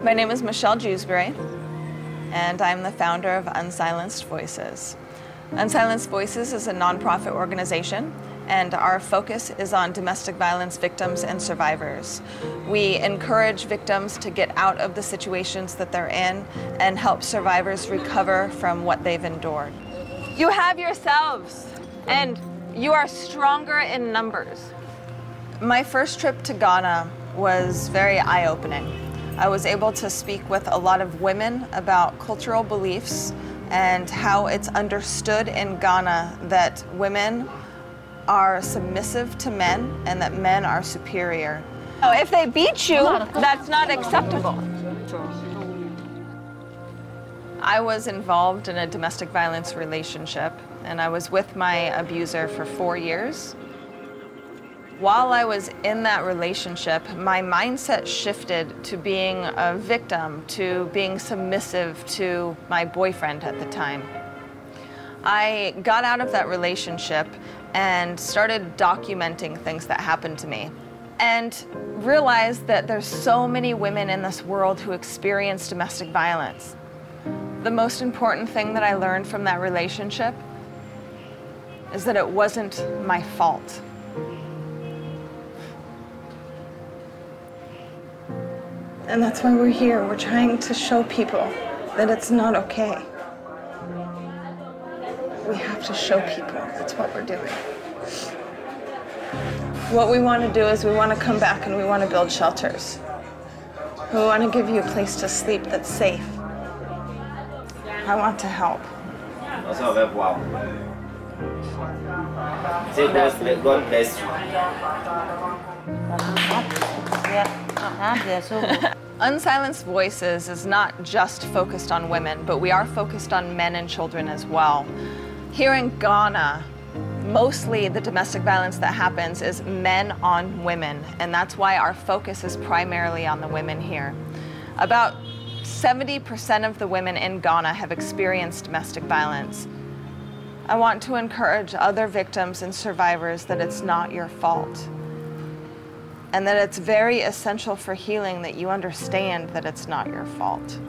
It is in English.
My name is Michelle Jewsbury, and I'm the founder of Unsilenced Voices. Unsilenced Voices is a nonprofit organization, and our focus is on domestic violence victims and survivors. We encourage victims to get out of the situations that they're in and help survivors recover from what they've endured. You have yourselves, and you are stronger in numbers. My first trip to Ghana was very eye opening. I was able to speak with a lot of women about cultural beliefs and how it's understood in Ghana that women are submissive to men and that men are superior. So if they beat you, that's not acceptable. I was involved in a domestic violence relationship and I was with my abuser for four years. While I was in that relationship, my mindset shifted to being a victim, to being submissive to my boyfriend at the time. I got out of that relationship and started documenting things that happened to me and realized that there's so many women in this world who experience domestic violence. The most important thing that I learned from that relationship is that it wasn't my fault. And that's why we're here. We're trying to show people that it's not okay. We have to show people. That's what we're doing. What we want to do is we want to come back and we want to build shelters. We want to give you a place to sleep that's safe. I want to help. Say God, God bless you. Uh-huh, Unsilenced Voices is not just focused on women, but we are focused on men and children as well. Here in Ghana, mostly the domestic violence that happens is men on women, and that's why our focus is primarily on the women here. About 70% of the women in Ghana have experienced domestic violence. I want to encourage other victims and survivors that it's not your fault and that it's very essential for healing that you understand that it's not your fault.